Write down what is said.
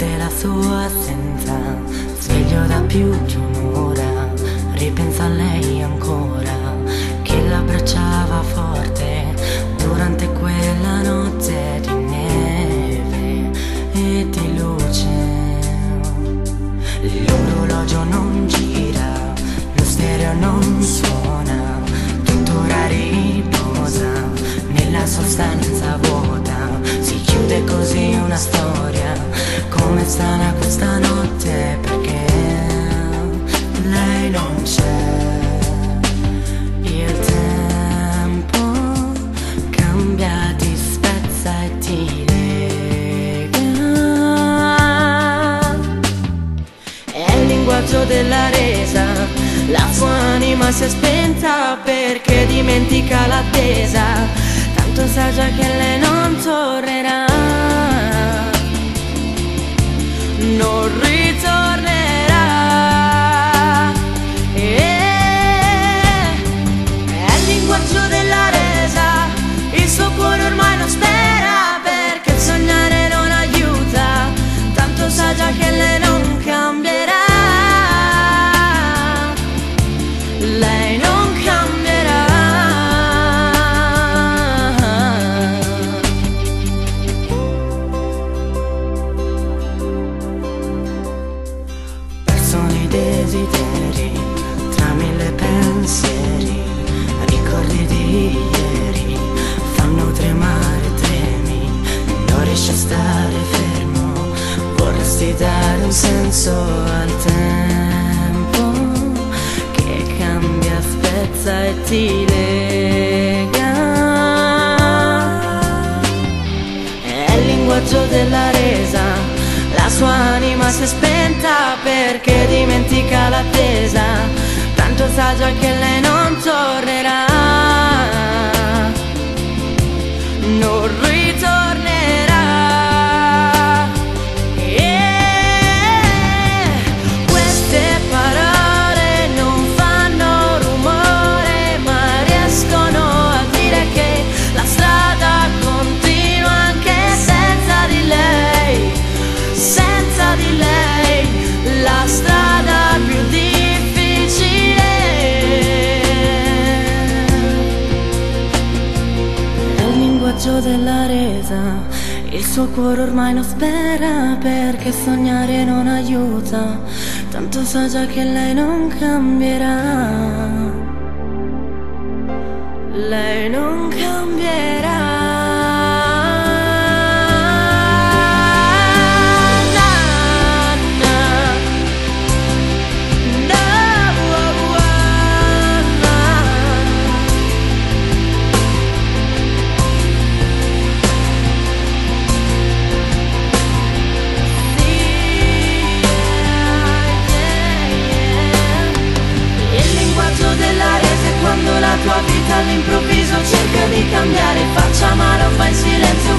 La sua assenza Sveglio da più di un'ora Ripenso a lei ancora Che l'abbracciava forte Durante quella notte di neve e di luce. L'orologio non gira Lo stereo non suona. linguaggio della resa. La sua anima si è spenta perché dimentica l'attesa Tanto sa già che lei non tornerà. Non un senso al tempo che cambia, spezza e ti lega. È il linguaggio della resa, la sua anima si è spenta perché dimentica l'attesa, tanto sa già che lei non tornerà. Linguaggio della resa, il suo cuore ormai non spera perché sognare non aiuta, tanto sa già che lei non cambierà. Lei non cambierà. All'improvviso cerca di cambiare Faccia male o fa in silenzio,